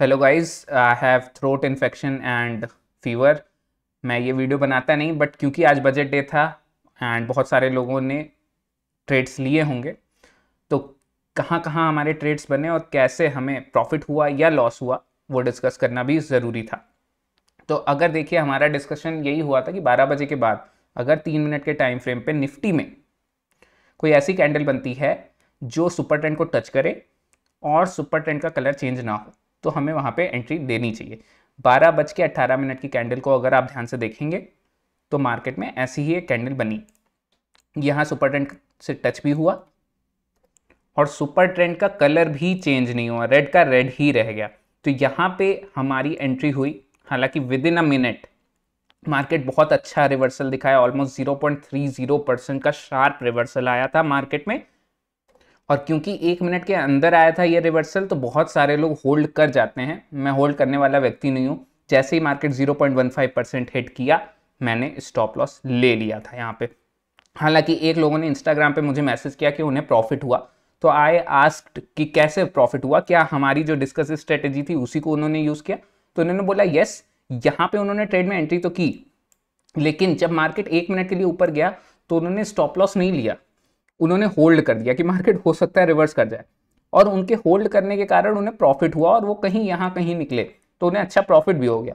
Hello guys I have throat infection and fever मैं ये video बनाता नहीं बट क्योंकि आज बजट डे था एंड बहुत सारे लोगों ने ट्रेड्स लिए होंगे तो कहाँ कहाँ हमारे ट्रेड्स बने और कैसे हमें प्रॉफिट हुआ या लॉस हुआ, वो डिस्कस करना भी ज़रूरी था। तो अगर देखिए, हमारा डिस्कशन यही हुआ था कि 12 बजे के बाद अगर तीन मिनट के टाइम फ्रेम पे निफ्टी में कोई ऐसी कैंडल बनती है जो सुपर ट्रेंड को टच करे और सुपर ट्रेंड का कलर चेंज ना हो। तो हमें वहाँ पे एंट्री देनी चाहिए। बारह बज के अट्ठारह मिनट की कैंडल को अगर आप ध्यान से देखेंगे तो मार्केट में ऐसी ही एक कैंडल बनी। यहाँ सुपर ट्रेंड से टच भी हुआ और सुपर ट्रेंड का कलर भी चेंज नहीं हुआ। रेड का रेड ही रह गया। तो यहाँ पे हमारी एंट्री हुई। हालाँकि within a minute market बहुत अच्छा रिवर्सल दिखाया। ऑलमोस्ट 0.30 परसेंट का शार्प रिवर्सल आया था मार्केट में। और क्योंकि एक मिनट के अंदर आया था ये रिवर्सल तो बहुत सारे लोग होल्ड कर जाते हैं। मैं होल्ड करने वाला व्यक्ति नहीं हूँ। जैसे ही मार्केट 0.15 परसेंट हिट किया, मैंने स्टॉप लॉस ले लिया था यहाँ पे। हालाँकि एक लोगों ने इंस्टाग्राम पे मुझे मैसेज किया कि उन्हें प्रॉफिट हुआ। तो आई आस्क्ड कि कैसे प्रॉफिट हुआ? क्या हमारी जो डिस्कस स्ट्रेटेजी थी, उसी को उन्होंने यूज़ किया? तो उन्होंने बोला यस यहाँ पे उन्होंने ट्रेड में एंट्री तो की, लेकिन जब मार्केट एक मिनट के लिए ऊपर गया तो उन्होंने स्टॉप लॉस नहीं लिया। उन्होंने होल्ड कर दिया कि मार्केट हो सकता है रिवर्स कर जाए। और उनके होल्ड करने के कारण उन्हें प्रॉफिट हुआ और वो कहीं यहाँ कहीं निकले तो उन्हें अच्छा प्रॉफिट भी हो गया।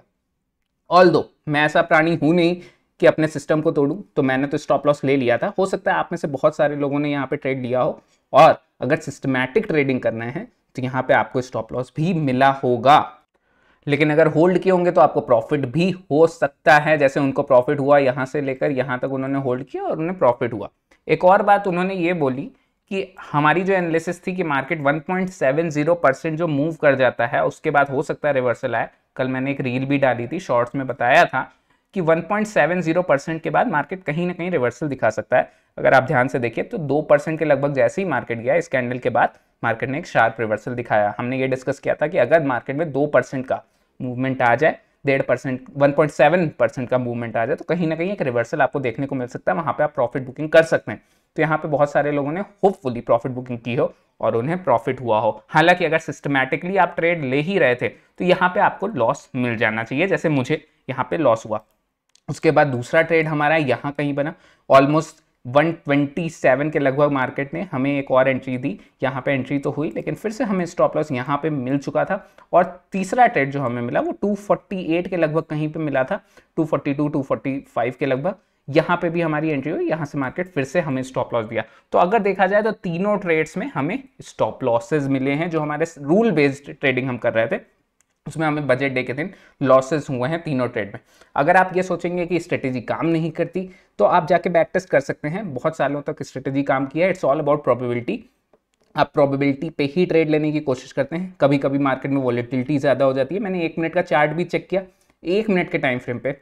ऑल दो मैं ऐसा प्राणी हूँ नहीं कि अपने सिस्टम को तोड़ूं तो मैंने तो स्टॉप लॉस ले लिया था। हो सकता है आप में से बहुत सारे लोगों ने यहाँ पे ट्रेड लिया हो, और अगर सिस्टमैटिक ट्रेडिंग करना है तो यहाँ पे आपको स्टॉप लॉस भी मिला होगा। लेकिन अगर होल्ड किए होंगे तो आपको प्रॉफिट भी हो सकता है, जैसे उनको प्रॉफिट हुआ यहाँ से लेकर यहाँ तक उन्होंने होल्ड किया और उन्हें प्रॉफिट हुआ। एक और बात उन्होंने ये बोली कि हमारी जो एनालिसिस थी कि मार्केट 1.70 परसेंट जो मूव कर जाता है, उसके बाद हो सकता है रिवर्सल आए। कल मैंने एक रील भी डाली थी शॉर्ट्स में बताया था कि 1.70 परसेंट के बाद मार्केट कहीं ना कहीं रिवर्सल दिखा सकता है। अगर आप ध्यान से देखिए तो दो परसेंट के लगभग जैसे ही मार्केट गया, इस कैंडल के बाद मार्केट ने एक शार्प रिवर्सल दिखाया। हमने ये डिस्कस किया था कि अगर मार्केट में दो परसेंट का मूवमेंट आ जाए डेढ़ percent, one point seven percent का मूवमेंट आ जाए तो कहीं ना कहीं एक रिवर्सल आपको देखने को मिल सकता है। वहाँ पे आप प्रॉफिट बुकिंग कर सकते हैं। तो यहाँ पे बहुत सारे लोगों ने होपफुली प्रॉफिट बुकिंग की हो और उन्हें प्रॉफिट हुआ हो। हालाँकि अगर सिस्टमैटिकली आप ट्रेड ले ही रहे थे तो यहाँ पे आपको लॉस मिल जाना चाहिए, जैसे मुझे यहाँ पे लॉस हुआ। उसके बाद दूसरा ट्रेड हमारा यहाँ कहीं बना। ऑलमोस्ट 127 के लगभग मार्केट ने हमें एक और एंट्री दी। यहाँ पे एंट्री तो हुई, लेकिन फिर से हमें स्टॉप लॉस यहाँ पे मिल चुका था। और तीसरा ट्रेड जो हमें मिला, वो 248 के लगभग कहीं पे मिला था। 242 245 के लगभग। यहाँ पे भी हमारी एंट्री हुई, यहाँ से मार्केट फिर से हमें स्टॉप लॉस दिया। तो अगर देखा जाए तो तीनों ट्रेड्स में हमें स्टॉप लॉसेज मिले हैं, जो हमारे रूल बेस्ड ट्रेडिंग हम कर रहे थे। उसमें हमें बजट डे के दिन लॉसेस हुए हैं तीनों ट्रेड में। अगर आप ये सोचेंगे कि स्ट्रेटेजी काम नहीं करती तो आप जाके बैक टेस्ट कर सकते हैं। बहुत सालों तक स्ट्रेटेजी काम किया है। इट्स ऑल अबाउट प्रोबेबिलिटी आप प्रोबेबिलिटी पे ही ट्रेड लेने की कोशिश करते हैं। कभी कभी मार्केट में वॉलिटिलिटी ज़्यादा हो जाती है। मैंने एक मिनट का चार्ट भी चेक किया। एक मिनट के टाइम फ्रेम पे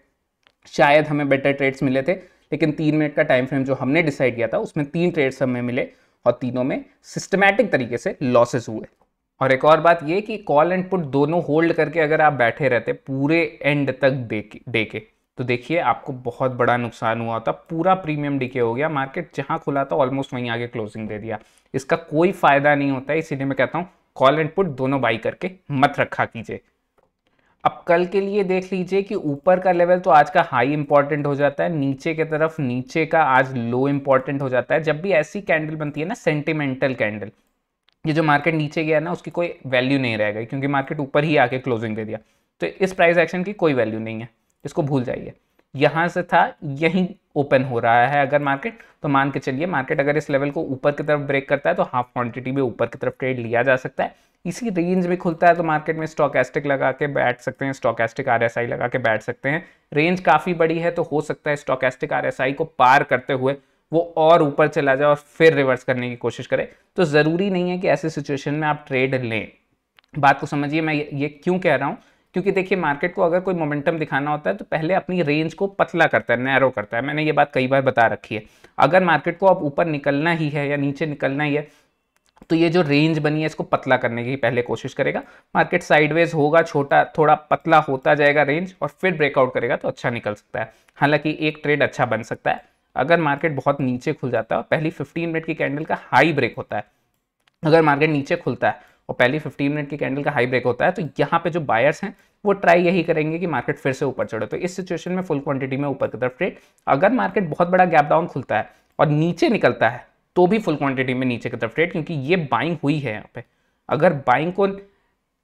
शायद हमें बेटर ट्रेड्स मिले थे, लेकिन तीन मिनट का टाइम फ्रेम जो हमने डिसाइड किया था, उसमें तीन ट्रेड्स हमें मिले और तीनों में सिस्टमैटिक तरीके से लॉसेस हुए। और एक और बात ये कि कॉल एंड पुट दोनों होल्ड करके अगर आप बैठे रहते, पूरे एंड तक डे के तो देखिए आपको बहुत बड़ा नुकसान हुआ था। पूरा प्रीमियम डीके हो गया। मार्केट जहाँ खुला था ऑलमोस्ट वहीं आगे क्लोजिंग दे दिया। इसका कोई फ़ायदा नहीं होता। है इसीलिए मैं कहता हूँ कॉल एंड पुट दोनों बाई करके मत रखा कीजिए। अब कल के लिए देख लीजिए कि ऊपर का लेवल तो आज का हाई इंपॉर्टेंट हो जाता है। नीचे के तरफ़, नीचे का आज लो इंपॉर्टेंट हो जाता है। जब भी ऐसी कैंडल बनती है ना सेंटिमेंटल कैंडल ये जो मार्केट नीचे गया ना, उसकी कोई वैल्यू नहीं रह गई, क्योंकि मार्केट ऊपर ही आके क्लोजिंग दे दिया। तो इस प्राइस एक्शन की कोई वैल्यू नहीं है, इसको भूल जाइए। यहाँ से था, यहीं ओपन हो रहा है अगर मार्केट तो मान के चलिए मार्केट अगर इस लेवल को ऊपर की तरफ़ ब्रेक करता है तो हाफ़ क्वांटिटी में ऊपर की तरफ़ ट्रेड लिया जा सकता है। इसी रेंज में खुलता है तो मार्केट में स्टॉकेस्टिक लगा के बैठ सकते हैं स्टॉकेस्टिक आर लगा के बैठ सकते हैं। रेंज काफ़ी बड़ी है तो हो सकता है स्टॉकेस्टिक आर को पार करते हुए वो और ऊपर चला जाए और फिर रिवर्स करने की कोशिश करे। तो ज़रूरी नहीं है कि ऐसे सिचुएशन में आप ट्रेड लें। बात को समझिए, मैं ये क्यों कह रहा हूँ? क्योंकि देखिए मार्केट को अगर कोई मोमेंटम दिखाना होता है तो पहले अपनी रेंज को पतला करता है नैरो करता है। मैंने ये बात कई बार बता रखी है। अगर मार्केट को आप ऊपर निकलना ही है या नीचे निकलना ही है तो ये जो रेंज बनी है, इसको पतला करने की पहले कोशिश करेगा। मार्केट साइडवेज होगा, छोटा, थोड़ा पतला होता जाएगा रेंज और फिर ब्रेकआउट करेगा तो अच्छा निकल सकता है। हालाँकि एक ट्रेड अच्छा बन सकता है। अगर मार्केट बहुत नीचे खुल जाता है पहली 15 मिनट की कैंडल का हाई ब्रेक होता है, अगर मार्केट नीचे खुलता है और पहली 15 मिनट की कैंडल का हाई ब्रेक होता है तो यहाँ पे जो बायर्स हैं, वो ट्राई यही करेंगे कि मार्केट फिर से ऊपर चढ़े। तो इस सिचुएशन में फुल क्वांटिटी में ऊपर की तरफ़ ट्रेड अगर मार्केट बहुत बड़ा गैप डाउन खुलता है और नीचे निकलता है तो भी फुल क्वांटिटी में नीचे की तरफ़ ट्रेड क्योंकि ये बाइंग हुई है यहाँ पे। अगर बाइंग को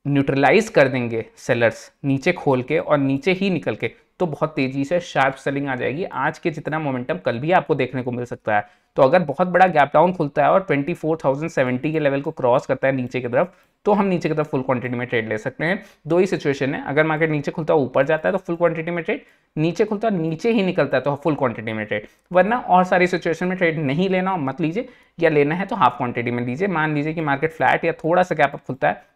न्यूट्रलाइज कर देंगे सेलर्स नीचे खोल के और नीचे ही निकल के तो बहुत तेज़ी से शार्प सेलिंग आ जाएगी। आज के जितना मोमेंटम कल भी आपको देखने को मिल सकता है। तो अगर बहुत बड़ा गैप डाउन खुलता है और 24,070 के लेवल को क्रॉस करता है नीचे की तरफ़ तो हम नीचे की तरफ़ फुल क्वांटिटी में ट्रेड ले सकते हैं। दो ही सिचुएशन है। अगर मार्केट नीचे खुलता है ऊपर जाता है तो फुल क्वांटिटी में ट्रेड नीचे खुलता है नीचे ही निकलता है तो फुल क्वांटिटी में ट्रेड वरना और सारी सिचुएशन में ट्रेड नहीं लेना मत लीजिए। या लेना है तो हाफ़ क्वांटिटी में लीजिए मान लीजिए कि मार्केट फ्लैट या थोड़ा सा गैप अप खुलता है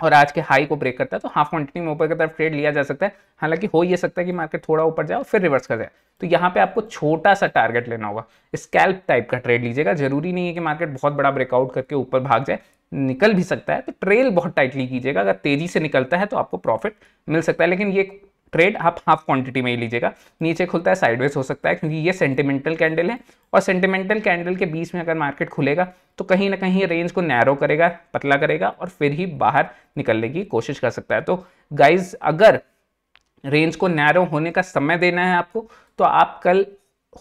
और आज के हाई को ब्रेक करता है तो हाफ़ क्वांटिटी में ऊपर की तरफ़ ट्रेड लिया जा सकता है। हालाँकि हो ये सकता है कि मार्केट थोड़ा ऊपर जाए और फिर रिवर्स कर जाए। तो यहाँ पे आपको छोटा सा टारगेट लेना होगा। स्कैल्प टाइप का ट्रेड लीजिएगा। ज़रूरी नहीं है कि मार्केट बहुत बड़ा ब्रेकआउट करके ऊपर भाग जाए। निकल भी सकता है तो ट्रेल बहुत टाइटली कीजिएगा। अगर तेज़ी से निकलता है तो आपको प्रॉफिट मिल सकता है। लेकिन ये ट्रेड आप हाफ़ क्वांटिटी में ही लीजिएगा। नीचे खुलता है साइडवेज हो सकता है, क्योंकि ये सेंटिमेंटल कैंडल है। और सेंटिमेंटल कैंडल के बीच में अगर मार्केट खुलेगा तो कहीं ना कहीं रेंज को नैरो करेगा, पतला करेगा और फिर ही बाहर निकलने की कोशिश कर सकता है। तो गाइज़ अगर रेंज को नैरो होने का समय देना है आपको तो आप कल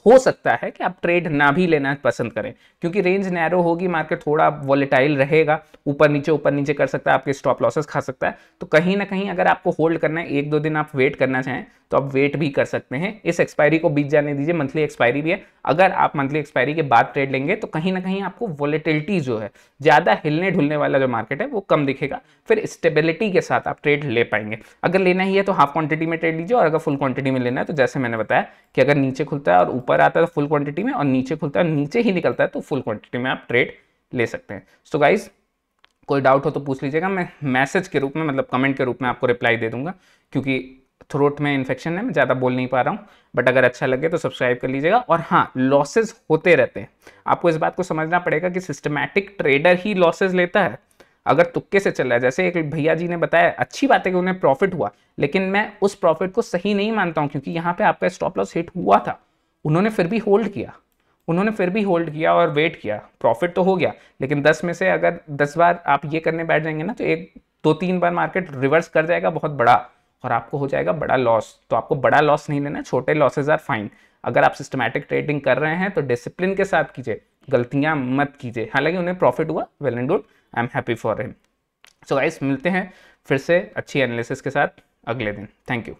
हो सकता है कि आप ट्रेड ना भी लेना पसंद करें, क्योंकि रेंज नैरो होगी मार्केट थोड़ा वॉलेटाइल रहेगा, ऊपर नीचे ऊपर नीचे कर सकता है, आपके स्टॉप लॉसेस खा सकता है। तो कहीं ना कहीं अगर आपको होल्ड करना है, एक दो दिन आप वेट करना चाहें तो आप वेट भी कर सकते हैं। इस एक्सपायरी को बीत जाने दीजिए मंथली एक्सपायरी भी है। अगर आप मंथली एक्सपायरी के बाद ट्रेड लेंगे तो कहीं ना कहीं आपको वॉलेटिलिटी जो है, ज़्यादा हिलने ढुलने वाला जो मार्केट है, वो कम दिखेगा। फिर स्टेबिलिटी के साथ आप ट्रेड ले पाएँगे। अगर लेना ही है तो हाफ़ क्वांटिटी में ट्रेड लीजिए, और अगर फुल क्वांटिटी में लेना है तो जैसे मैंने बताया कि अगर नीचे खुलता है और ऊपर आता है तो फुल क्वांटिटी में और नीचे खुलता है, नीचे ही निकलता है तो फुल क्वांटिटी में आप ट्रेड ले सकते हैं। सो so गाइज़ कोई डाउट हो तो पूछ लीजिएगा, मैं मैसेज के रूप में मतलब कमेंट के रूप में आपको रिप्लाई दे दूँगा, क्योंकि थ्रोट में इन्फेक्शन है, मैं ज़्यादा बोल नहीं पा रहा हूँ बट अगर अच्छा लगे तो सब्सक्राइब कर लीजिएगा। और हाँ लॉसेज होते रहते हैं। आपको इस बात को समझना पड़ेगा कि सिस्टमैटिक ट्रेडर ही लॉसेज लेता है। अगर तुक्के से चल रहा है, जैसे एक भैया जी ने बताया, अच्छी बात है कि उन्हें प्रॉफिट हुआ, लेकिन मैं उस प्रॉफिट को सही नहीं मानता हूँ, क्योंकि यहाँ पे आपका स्टॉप लॉस हिट हुआ था। उन्होंने फिर भी होल्ड किया। उन्होंने फिर भी होल्ड किया और वेट किया। प्रॉफिट तो हो गया, लेकिन दस में से अगर दस बार आप ये करने बैठ जाएँगे ना तो एक, दो, तीन बार मार्केट रिवर्स कर जाएगा बहुत बड़ा और आपको हो जाएगा बड़ा लॉस तो आपको बड़ा लॉस नहीं लेना, छोटे लॉसेज आर फाइन अगर आप सिस्टमैटिक ट्रेडिंग कर रहे हैं तो डिसिप्लिन के साथ कीजिए। गलतियाँ मत कीजिए। हालाँकि उन्हें प्रॉफिट हुआ well and good I am happy for him so guys मिलते हैं फिर से अच्छी एनालिसिस के साथ अगले दिन। Thank you